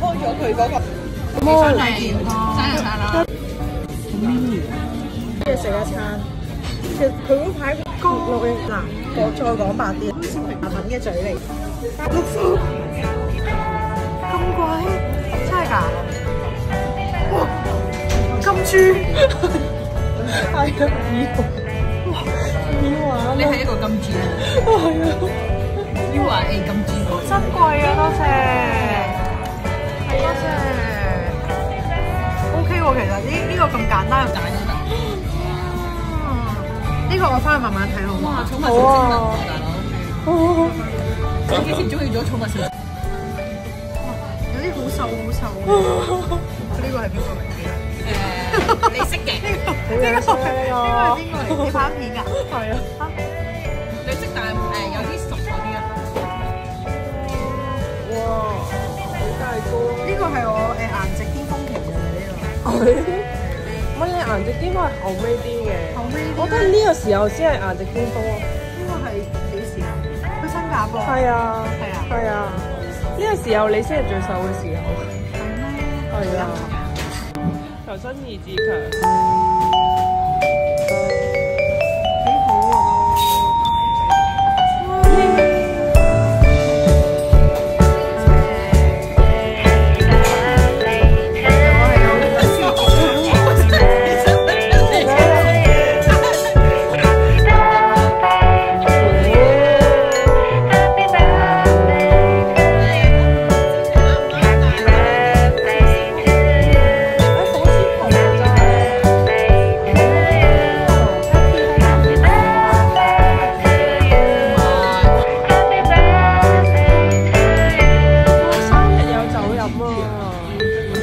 開咗佢嗰個摩生日餐啦，跟住食一餐。其實佢嗰排高落嘅嗱，我再講白啲，牙粉嘅嘴嚟。六夫咁貴，真係㗎？哇！金珠係啊，耳哇耳環你係一個金豬係啊 R A 金豬。呢呢個咁簡單。呢個我翻去慢慢睇好唔好哇！寵物小精靈大佬，好你幾時中意咗寵物小？有啲好瘦好瘦嘅。呢個係邊個嚟嘅？誒，你識嘅，呢個係呢個係邊個嚟？你拍片㗎？係啊。你識但係誒有啲呢乜你顏值應該係後尾啲嘅，個。後尾我覺得呢個時候先係顏值巔峰咯。呢個係幾時啊？去新加坡。係啊，係啊係啊，呢個時候你先係最瘦嘅時候。係咩？係啊，求生意志強。 뭐?